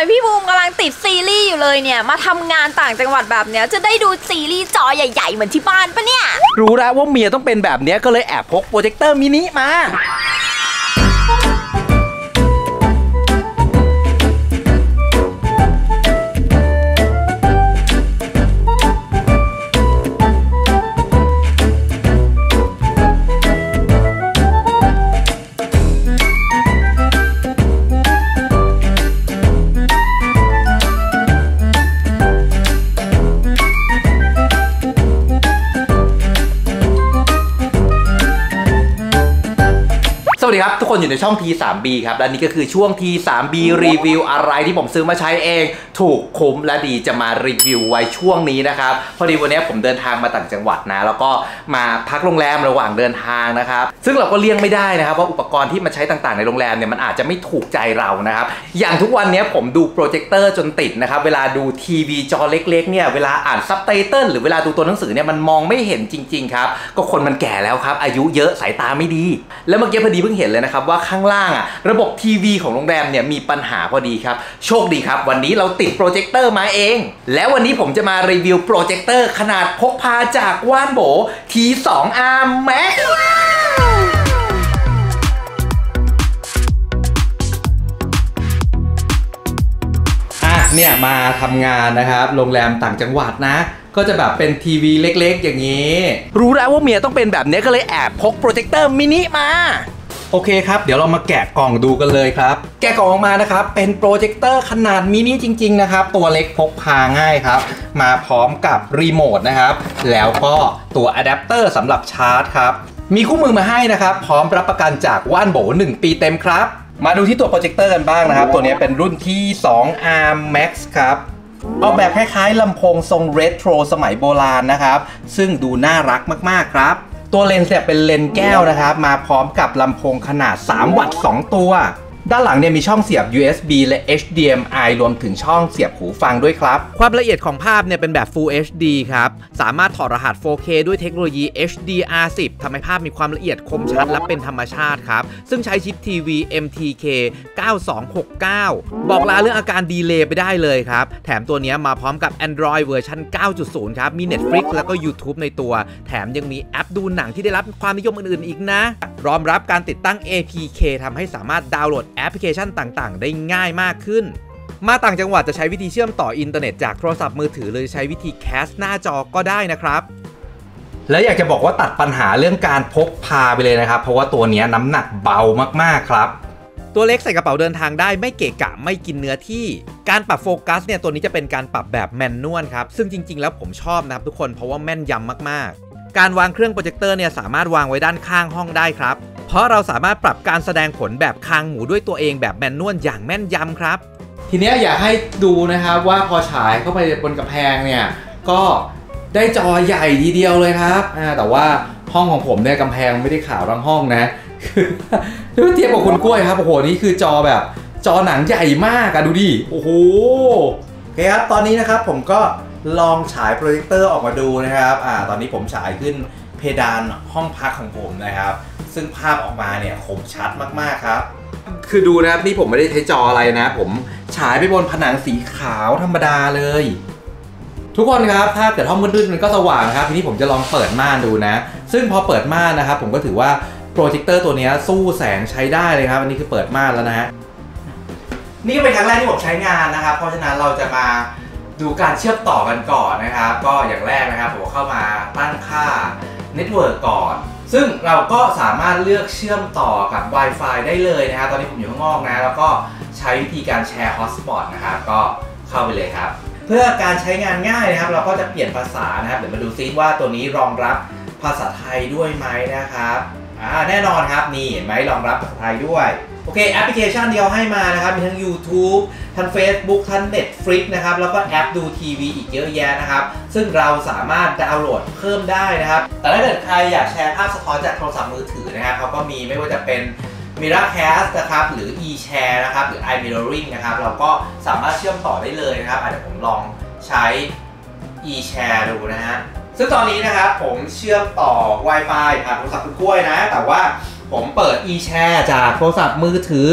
ยพี่บูมกำลังติดซีรีส์อยู่เลยเนี่ย มาทำงานต่างจังหวัดแบบเนี้ย จะได้ดูซีรีส์จอใหญ่ ๆ เหมือนที่บ้านปะเนี่ย รู้แล้วว่าเมียต้องเป็นแบบเนี้ยก็เลยแอบพกโปรเจคเตอร์มินิมา สวัสดีครับ ทุกคนอยู่ในช่อง T3B ครับ และนี่ก็คือช่วง T3B รีวิวอะไรที่ผมซื้อมาใช้เอง ถูกคุ้มและดีจะมารีวิวไว้ช่วงนี้นะครับ พอดีวันนี้ผมเดินทางมาต่างจังหวัดนะ แล้วก็มาพักโรงแรมระหว่างเดินทางนะครับ ซึ่งเราก็เลี่ยงไม่ได้นะครับว่าอุปกรณ์ที่มาใช้ต่างๆ ในโรงแรมเนี่ยมันอาจจะไม่ถูกใจเรานะครับ อย่างทุกวันนี้ผมดูโปรเจคเตอร์จนติดนะครับเวลาดูทีวีจอเล็กๆเนี่ยเวลาอ่านซับไตเติลหรือเวลาดูตัวหนังสือเนี่ยมันมองไม่เห็นจริง ๆ ครับก็คนมันแก่แล้วครับอายุเยอะสายตาไม่ดี แล้วเมื่อกี้พอดีเพิ่งเห็นเลยนะครับว่าข้างล่างอะระบบทีวีของโรงแรมเนี่ยมีปัญหาพอดีครับ โชคดีครับ วันนี้เราติดโปรเจคเตอร์มาเอง แล้ววันนี้ผมจะมารีวิวโปรเจคเตอร์ขนาดพกพาจาก Wanbo T2R Max เนี่ยมาทำงานนะครับ โรงแรมต่างจังหวัดนะก็จะแบบเป็นทีวีเล็กๆ อย่างนี้ รู้แล้วว่าเมียต้องเป็นแบบนี้ก็เลยแอบพกโปรเจคเตอร์มินิมา โอเคครับ เดี๋ยวเรามาแกะกล่องดูกันเลยครับ แกะกล่องออกมานะครับ เป็นโปรเจคเตอร์ขนาดมินิจริง ๆ นะครับ ตัวเล็กพกพาง่ายครับ มาพร้อมกับรีโมทนะครับ แล้วก็ตัวอะแดปเตอร์สำหรับชาร์จครับ มีคู่มือมาให้นะครับ พร้อมรับประกันจาก Wanbo 1 ปีเต็มครับ มาดูที่ตัวโปรเจคเตอร์กันบ้างนะครับ ตัวนี้เป็นรุ่นที่2 ARM Max ครับออกแบบคล้ายๆลำโพงทรงเรโทรสมัยโบราณนะครับ ซึ่งดูน่ารักมากๆครับ ตัวเลนส์เนี่ยเป็นเลนส์แก้วนะครับ มาพร้อมกับลำโพงขนาด 3 วัตต์ 2 ตัว ด้านหลังเนี่ยมีช่องเสียบ USB และ HDMI รวมถึงช่องเสียบหูฟังด้วยครับ ความละเอียดของภาพเนี่ยเป็นแบบ Full HD ครับ สามารถถอดรหัส 4K ด้วยเทคโนโลยี HDR10 ทำให้ภาพมีความละเอียดคมชัดและเป็นธรรมชาติครับ ซึ่งใช้ชิปทีวี MTK 9269 บอกลาเรื่องอาการ delay ไปได้เลยครับ แถมตัวนี้มาพร้อมกับ Android เวอร์ชัน9.0 ครับ มี Netflix แล้วก็ YouTube ในตัว แถมยังมีแอปดูหนังที่ได้รับความนิยมอื่นๆอีกนะ รองรับการติดตั้ง APK ทำให้สามารถดาวน์โหลดแอปพลิเคชันต่างๆ ได้ง่ายมากขึ้น มาต่างจังหวัดจะใช้วิธีเชื่อมต่ออินเทอร์เน็ตจากโทรศัพท์มือถือหรือใช้วิธี cast หน้าจอก็ได้นะครับและอยากจะบอกว่าตัดปัญหาเรื่องการพกพาไปเลยนะครับ เพราะว่าตัวนี้น้ำหนักเบามากๆครับ ตัวเล็กใส่กระเป๋าเดินทางได้ไม่เกะกะไม่กินเนื้อที่ การปรับโฟกัสเนี่ยตัวนี้จะเป็นการปรับแบบ manual ครับ ซึ่งจริง ๆ แล้วผมชอบนะครับทุกคนเพราะว่าแม่นยำมากๆ การวางเครื่องโปรเจคเตอร์เนี่ยสามารถวางไว้ด้านข้างห้องได้ครับ เพราะเราสามารถปรับการแสดงผลแบบคางหมูด้วยตัวเองแบบ manual อย่างแม่นยำครับ ทีนี้อยากให้ดูนะครับว่าพอฉายเข้าไปบนกำแพงเนี่ยก็ได้จอใหญ่ทีเดียวเลยครับแต่ว่าห้องของผมเนี่ยกำแพงไม่ได้ขาวทั้งห้องนะคือเทียบกับคุณกล้วยครับโอ้โหนี่คือจอแบบจอหนังใหญ่มากอะดูดิโอ้โหโอเคครับตอนนี้นะครับผมก็ ลองฉายโปรเจคเตอร์ออกมาดูนะครับอ่าตอนนี้ผมฉายขึ้นเพดานห้องพักของผมนะครับ ซึ่งภาพออกมาเนี่ยคมชัดมากๆครับ คือดูนะครับนี่ผมไม่ได้ใช้จออะไรนะ ผมฉายไปบนผนังสีขาวธรรมดาเลย ทุกคนครับถ้าเกิดห้องมืดๆมันก็สว่างครับทีนี้ผมจะลองเปิดม่านดูนะ ซึ่งพอเปิดม่านนะครับ ผมก็ถือว่าโปรเจคเตอร์ตัวนี้สู้แสงใช้ได้เลยครับ อันนี้คือเปิดม่านแล้วนะฮะนี่ก็เป็นครั้งแรกที่ผมใช้งานนะครับ เพราะฉะนั้นเราจะมา ดูการเชื่อมต่อกันก่อนนะครับ ก็อย่างแรกนะครับผมเข้ามาตั้งค่า network ก่อน ซึ่งเราก็สามารถเลือกเชื่อมต่อกับ Wi-Fi ได้เลยนะครับ ตอนนี้ผมอยู่ข้างนอกนะ แล้วก็ใช้วิธีการแชร์ hotspot นะครับ ก็เข้าไปเลยครับ เพื่อการใช้งานง่ายนะครับ เราก็จะเปลี่ยนภาษานะครับ เดี๋ยวมาดูซิว่าตัวนี้รองรับภาษาไทยด้วยไหมนะครับ อ่าแน่นอนครับ นี่เห็นไหมรองรับภาษาไทยด้วย โอเคแอปพลิเคชันที่เขาให้มานะครับ มีทั้ง YouTube ทั้ง Facebook ทั้ง Netflix นะครับ แล้วก็แอปดูทีวีอีกเยอะแยะนะครับ ซึ่งเราสามารถดาวน์โหลดเพิ่มได้นะครับ แต่ถ้าเกิดใครอยากแชร์ภาพสะท้อนจากโทรศัพท์มือถือนะครับเขาก็มีไม่ว่าจะเป็น Miracast นะครับ หรือ eShare นะครับ หรือ iMirroring นะครับ เราก็สามารถเชื่อมต่อได้เลยนะครับอะเดี๋ยวผมลองใช้ eShare ดูนะฮะ ซึ่งตอนนี้นะครับผมเชื่อมต่อ Wi-Fi ผ่านโทรศัพท์คุณกล้วยนะ แต่ว่าผมเปิด eShare จากโทรศัพท์มือถือ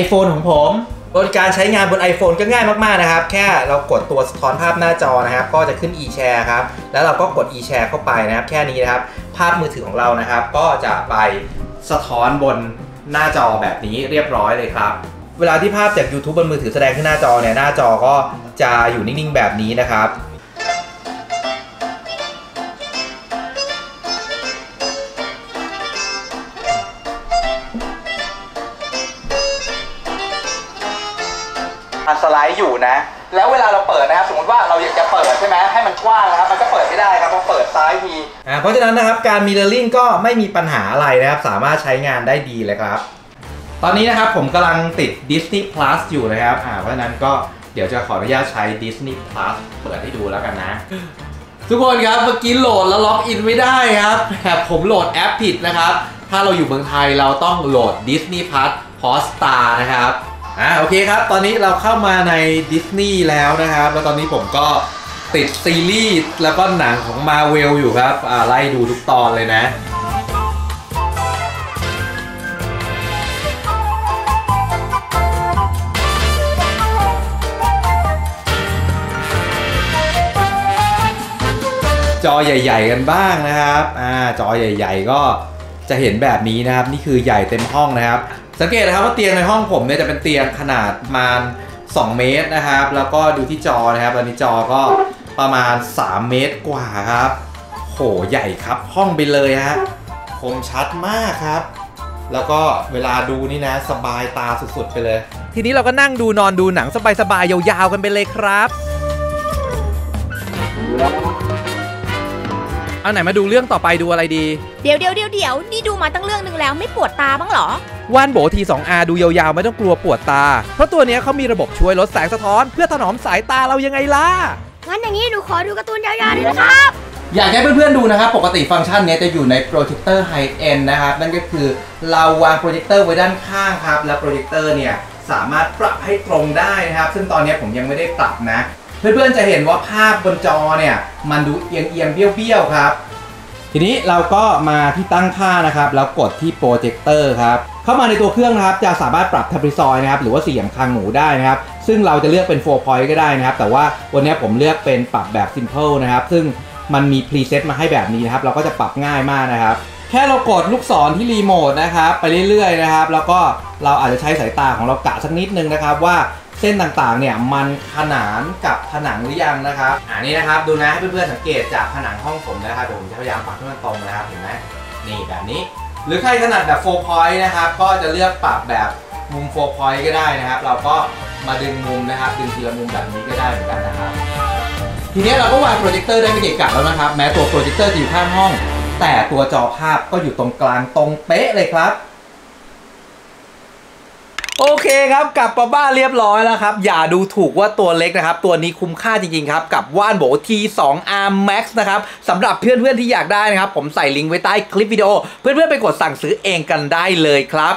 iPhone ของผมบนการใช้งานบน iPhone ก็ง่ายมากๆนะครับ แค่เรากดตัวสะท้อนภาพหน้าจอนะครับ ก็จะขึ้น e-share ครับ แล้วเราก็กด e-share เข้าไปนะครับ แค่นี้นะครับ ภาพมือถือของเรานะครับ ก็จะไปสะท้อนบนหน้าจอแบบนี้เรียบร้อยเลยครับ เวลาที่ภาพจาก YouTube บนมือถือแสดงขึ้นหน้าจอเนี่ย หน้าจอก็จะอยู่นิ่งๆแบบนี้นะครับ มันสไลด์อยู่นะ แล้วเวลาเราเปิดนะครับ สมมติว่าเราอยากจะเปิดใช่ไหมให้มันกว้างนะครับ มันก็เปิดไม่ได้ครับพอเปิดซ้ายทีอ่าเพราะฉะนั้นนะครับการ mirroring ก็ไม่มีปัญหาอะไรนะครับ สามารถใช้งานได้ดีเลยครับ ตอนนี้นะครับผมกำลังติด Disney Plus อยู่นะครับอ่าเพราะฉะนั้นก็เดี๋ยวจะขออนุญาตใช้ Disney Plus เปิดให้ดูแล้วกันนะ ทุกคนครับเมื่อกี้โหลดแล้ว login ไม่ได้ครับแต่ผมโหลดแอปผิดนะครับ ถ้าเราอยู่เมืองไทยเราต้องโหลด Disney Plus Hotstar นะครับ อ่าโอเคครับ ตอนนี้เราเข้ามาในดิสนีย์แล้วนะครับ แล้วตอนนี้ผมก็ติดซีรีส์แล้วก็หนังของ Marvel อยู่ครับ อ่าไล่ดูทุกตอนเลยนะจอใหญ่ ๆ กันบ้างนะครับ อ่า จอใหญ่ ๆ ก็จะเห็นแบบนี้นะครับ นี่คือใหญ่เต็มห้องนะครับ สังเกตนะครับว่าเตียงในห้องผมเนี่ยจะเป็นเตียงขนาดประมาณ 2 เมตรนะครับ แล้วก็ดูที่จอนะครับตอนนี้จอก็ประมาณ 3 เมตรกว่าครับ โหใหญ่ครับห้องไปเลยฮะคมชัดมากครับ แล้วก็เวลาดูนี่นะสบายตาสุดๆไปเลย ทีนี้เราก็นั่งดูนอนดูหนังสบายๆยาวๆกันไปเลยครับ เอาไหนมาดูเรื่องต่อไปดูอะไรดี เดี๋ยวเดี๋ยวเดี๋ยวเดี๋ยวนี่ดูมาตั้งเรื่องหนึ่งแล้วไม่ปวดตาบ้างเหรอWanbo T2R ดูยาวๆ ไม่ต้องกลัวปวดตา เพราะตัวเนี้ยเขามีระบบช่วยลดแสงสะท้อน เพื่อถนอมสายตาเรายังไงล่ะ งั้นอย่างนี้หนูขอดูการ์ตูนยาวๆเลยนะครับ อยากให้เพื่อนๆดูนะครับ ปกติฟังก์ชันเนี้ยจะอยู่ในโปรเจคเตอร์ high-end นะครับ นั่นก็คือเราวางโปรเจคเตอร์ไว้ด้านข้างครับ แล้วโปรเจคเตอร์เนี่ยสามารถปรับให้ตรงได้นะครับ ซึ่งตอนเนี้ยผมยังไม่ได้ปรับนะ เพื่อนๆจะเห็นว่าภาพบนจอเนี่ยมันดูเอียงๆเบี้ยวๆครับ ทีนี้เราก็มาที่ตั้งค่านะครับ แล้วกดที่โปรเจคเตอร์ครับเข้ามาในตัวเครื่องนะครับจะสามารถปรับทับริซอยนะครับหรือว่าเหลี่ยมคางหมูได้นะครับ ซึ่งเราจะเลือกเป็น 4 point ก็ได้นะครับ แต่ว่าวันนี้ผมเลือกเป็นปรับแบบ simple นะครับ ซึ่งมันมี preset มาให้แบบนี้นะครับ เราก็จะปรับง่ายมากนะครับ แค่เรากดลูกศรที่รีโมทนะครับ ไปเรื่อยๆนะครับ แล้วก็เราอาจจะใช้สายตาของเรากะสักนิดนึงนะครับว่า เส้นต่างๆเนี่ยมันขนานกับผนังหรือยังนะครับอ่านี่นะครับดูนะให้เพื่อนๆสังเกตจากผนังห้องผมนะครับเดี๋ยวผมจะพยายามปรับให้มันตรงนะครับเห็นไหมนี่แบบนี้ หรือใครถนัดแบบ4 point นะครับก็จะเลือกปรับแบบมุม4 point ก็ได้นะครับ เราก็มาดึงมุมนะครับดึงทีละมุมแบบนี้ก็ได้เหมือนกันนะครับ ทีนี้เราก็วางโปรเจคเตอร์ได้ไม่เกะกะแล้วนะครับ แม้ตัวโปรเจคเตอร์จะอยู่ข้างห้อง แต่ตัวจอภาพก็อยู่ตรงกลางตรงเป๊ะเลยครับ โอเคครับกลับมาบ้านเรียบร้อยแล้วครับ อย่าดูถูกว่าตัวเล็กนะครับ ตัวนี้คุ้มค่าจริงๆครับ กับว่านโบ T2R Max นะครับสำหรับเพื่อนๆที่อยากได้นะครับ ผมใส่ลิงก์ไว้ใต้คลิปวิดีโอ เพื่อนๆไปกดสั่งซื้อเองกันได้เลยครับ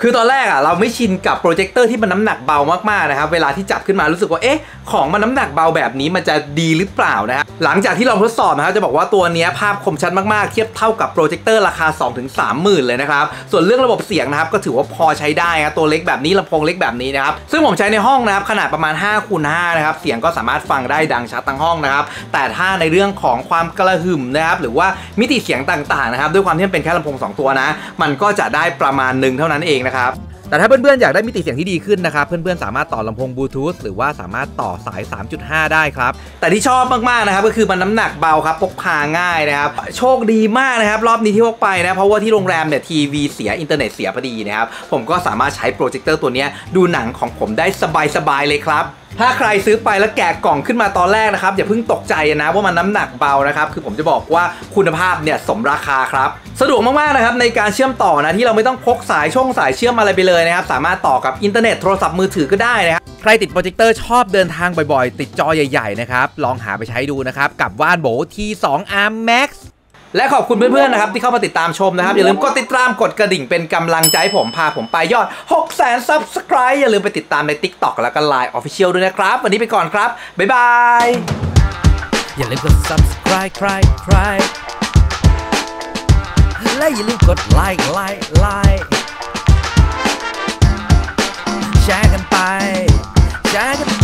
คือตอนแรกอะเราไม่ชินกับโปรเจคเตอร์ที่มันน้ำหนักเบามากๆนะครับเวลาที่จับขึ้นมารู้สึกว่าเอ๊ะของมันน้ำหนักเบาแบบนี้มันจะดีหรือเปล่านะฮะ หลังจากที่ลองทดสอบนะครับจะบอกว่าตัวนี้ภาพคมชัดมากๆ เทียบเท่ากับโปรเจคเตอร์ราคา 2-3หมื่นเลยนะครับ ส่วนเรื่องระบบเสียงนะครับก็ถือว่าพอใช้ได้นะตัวเล็กแบบนี้ลำโพงเล็กแบบนี้นะครับ ซึ่งผมใช้ในห้องนะครับขนาดประมาณ5คูณ5นะครับเสียงก็สามารถฟังได้ดังชัดทั้งห้องนะครับแต่ถ้าในเรื่องของความกระหึ่มนะครับหรือว่ามิติเสียงต่างๆนะครับด้วยความที่มันเป็นแค่ลำโพงสองตัวนะ มันก็จะได้ประมาณหนึ่งเท่านั้นเองนะครับ แต่ถ้าเพื่อนๆ อยากได้มิติเสียงที่ดีขึ้นนะครับ เพื่อนๆ สามารถต่อลำโพงบลูทูธหรือว่าสามารถต่อสาย 3.5 ได้ครับ แต่ที่ชอบมากๆ นะครับ ก็คือมันน้ำหนักเบาครับพกพาง่ายนะครับ โชคดีมากนะครับ รอบนี้ที่พกไปนะ เพราะว่าที่โรงแรมเนี่ยทีวีเสียอินเทอร์เน็ตเสียพอดีนะครับ ผมก็สามารถใช้โปรเจคเตอร์ตัวนี้ดูหนังของผมได้สบายๆ เลยครับ ถ้าใครซื้อไปแล้วแกะกล่องขึ้นมาตอนแรกนะครับอย่าเพิ่งตกใจนะว่ามันน้ำหนักเบานะครับคือผมจะบอกว่าคุณภาพเนี่ยสมราคาครับสะดวกมากๆนะครับในการเชื่อมต่อนะที่เราไม่ต้องพกสายช่องสายเชื่อมอะไรไปเลยนะครับสามารถต่อกับอินเทอร์เน็ตโทรศัพท์มือถือก็ได้นะครับใครติดโปรเจคเตอร์ชอบเดินทางบ่อยๆ ติดจอใหญ่ ๆ นะครับ ลองหาไปใช้ดูนะครับ กับว่านโบ T2R Max และขอบคุณเพื่อนๆนะครับที่เข้ามาติดตามชมนะครับ อย่าลืมกดติดตามกดกระดิ่งเป็นกำลังใจให้ผมพาผมไปยอด 6 0 0 0 0 Subscribe อย่าลืมไปติดตามใน TikTok แล้วก็ Line Official ด้วยนะครับ วันนี้ไปก่อนครับ บ๊ายบาย อย่าลืมกด subscribe ใครใครและอย่าลืมกดไลค์ไลค์ไลค์แชร์กันไป แชร์กัน